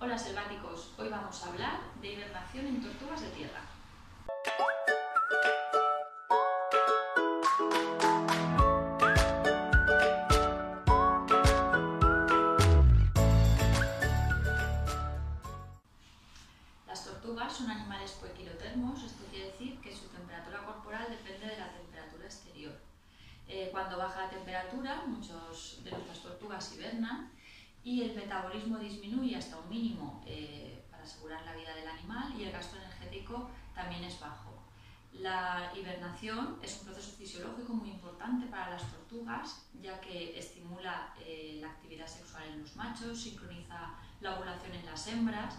Hola selváticos, hoy vamos a hablar de hibernación en tortugas de tierra. Las tortugas son animales poiquilotermos, esto quiere decir que su temperatura corporal depende de la temperatura exterior. Eh, cuando baja la temperatura, muchos de nuestras tortugas hibernan y el metabolismo disminuye hasta un mínimo eh, para asegurar la vida del animal y el gasto energético también es bajo. La hibernación es un proceso fisiológico muy importante para las tortugas, ya que estimula eh, la actividad sexual en los machos, sincroniza la ovulación en las hembras,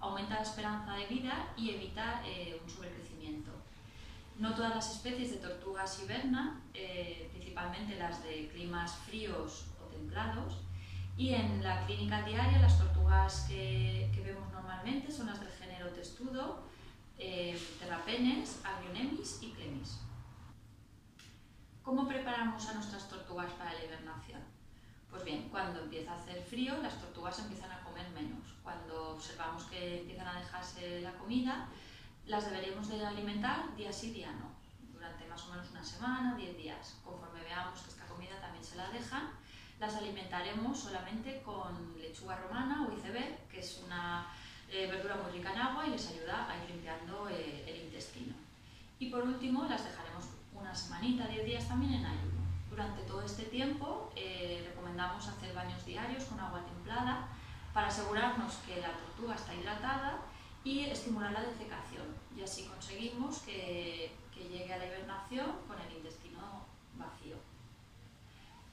aumenta la esperanza de vida y evita eh, un sobrecrecimiento. No todas las especies de tortugas hibernan, principalmente las de climas fríos o templados, y en la clínica diaria las tortugas que, vemos normalmente son las del género testudo, eh, terrapenes, agrionemis y clemis. ¿Cómo preparamos a nuestras tortugas para la hibernación? Pues bien, cuando empieza a hacer frío, las tortugas empiezan a comer menos. Cuando observamos que empiezan a dejarse la comida, las deberíamos de alimentar día sí, día no, durante más o menos una semana, 10 días. Conforme veamos que esta comida también se la dejan, las alimentaremos solamente con lechuga romana o iceberg, que es una eh, verdura muy rica en agua y les ayuda a ir limpiando eh, el intestino. Y por último, las dejaremos una semanita, 10 días también en ayuno. Durante todo este tiempo eh, recomendamos hacer baños diarios con agua templada para asegurarnos que la tortuga está hidratada y estimular la defecación. Y así conseguimos que, que llegue a la hibernación con el intestino vacío.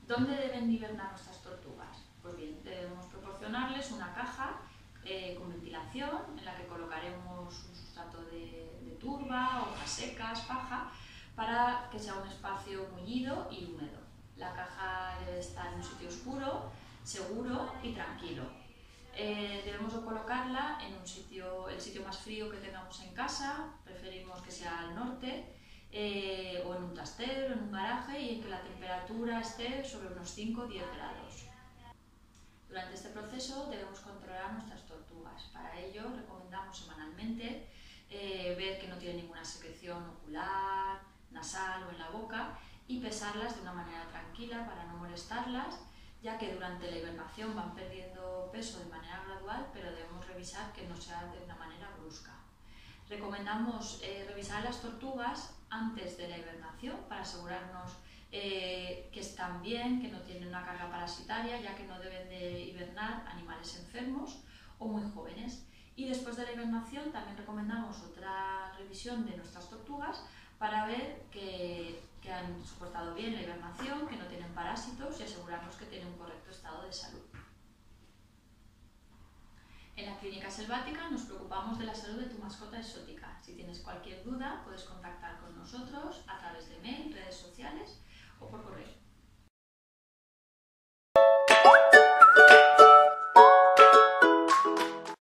¿Dónde deben hibernar nuestras tortugas? Pues bien, debemos proporcionarles una caja eh, con ventilación en la que colocaremos un sustrato de, turba, hojas secas, paja, para que sea un espacio mullido y húmedo. La caja debe estar en un sitio oscuro, seguro y tranquilo. Eh, debemos colocarla en un sitio, el sitio más frío que tengamos en casa, preferimos que sea al norte, eh, o en un trastero, en un garaje y en que la temperatura esté sobre unos 5 o 10 grados. Durante este proceso debemos controlar nuestras tortugas. Para ello recomendamos semanalmente eh, ver que no tienen ninguna secreción ocular, nasal o en la boca y pesarlas de una manera tranquila para no molestarlas, ya que durante la hibernación van perdiendo peso de manera gradual, pero debemos revisar que no sea de una manera brusca. Recomendamos eh, revisar las tortugas antes de la hibernación para asegurarnos eh, que están bien, que no tienen una carga parasitaria, ya que no deben de hibernar animales enfermos o muy jóvenes. Y después de la hibernación también recomendamos otra revisión de nuestras tortugas para ver que, que han soportado bien la hibernación, que no tienen parásitos y asegurarnos que tienen un correcto estado de salud. En la Clínica Selvática nos preocupamos de la salud de tu mascota exótica. Si tienes cualquier duda, puedes contactar con nosotros a través de mail, redes sociales o por correo.